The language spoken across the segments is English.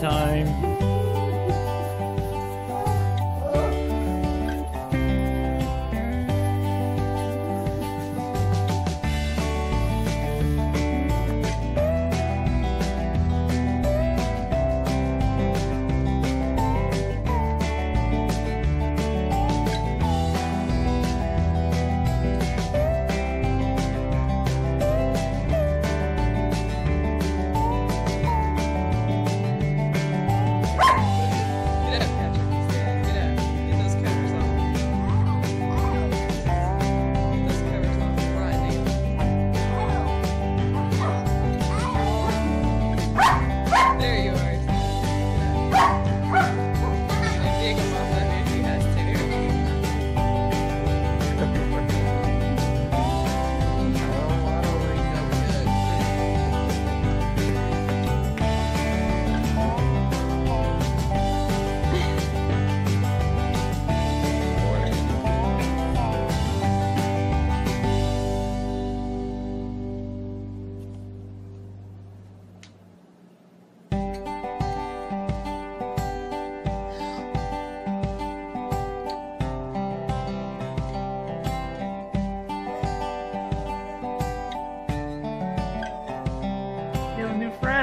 time.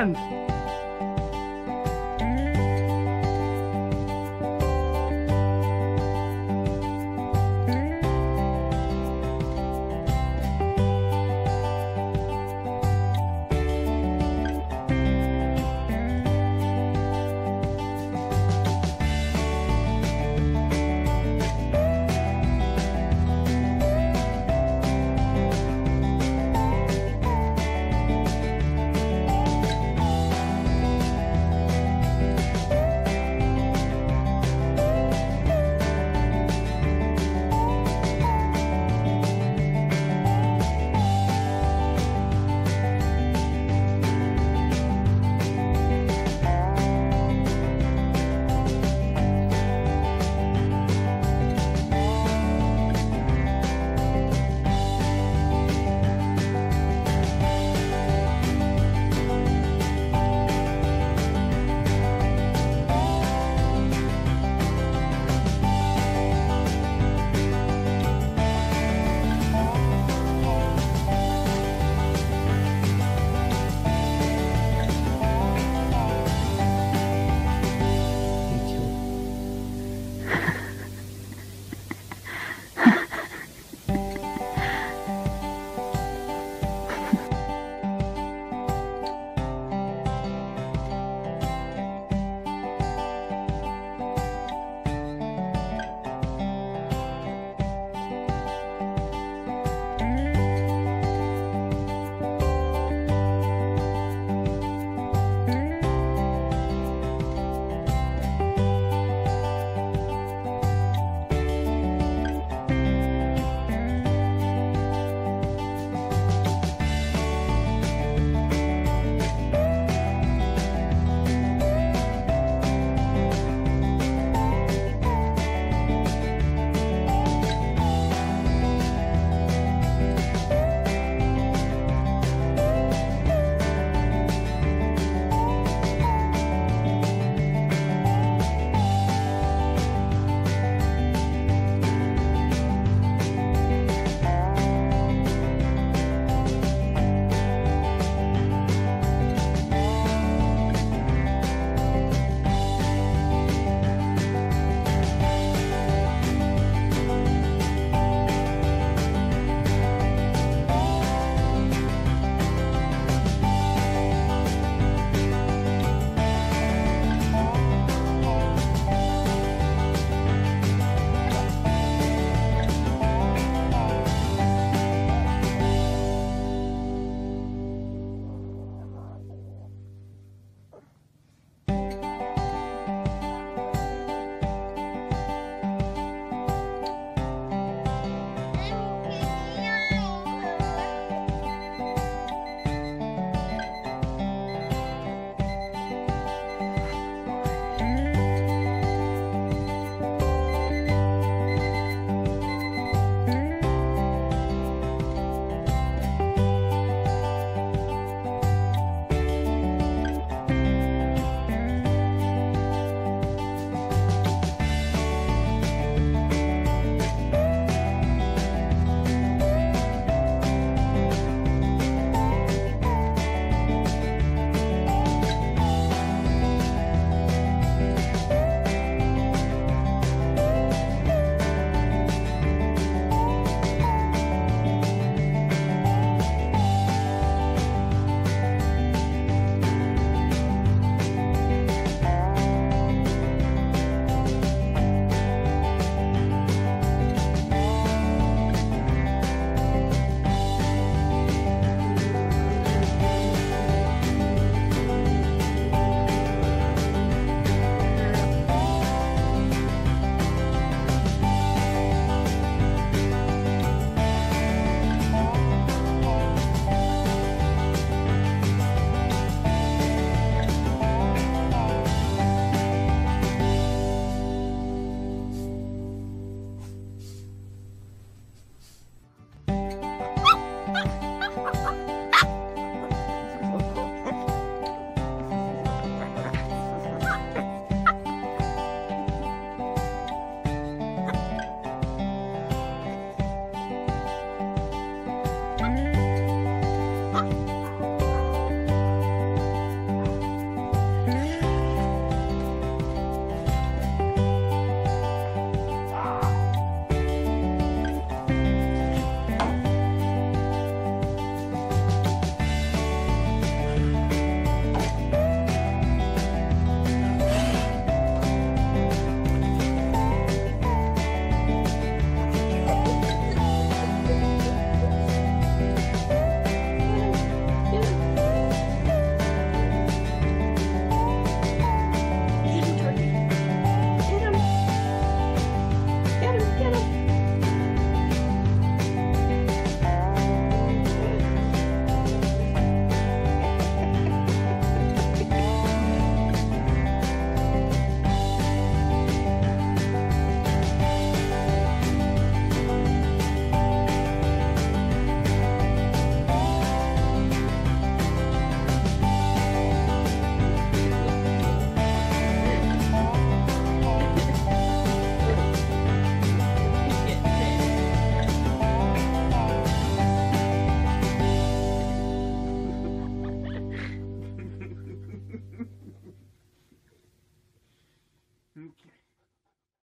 A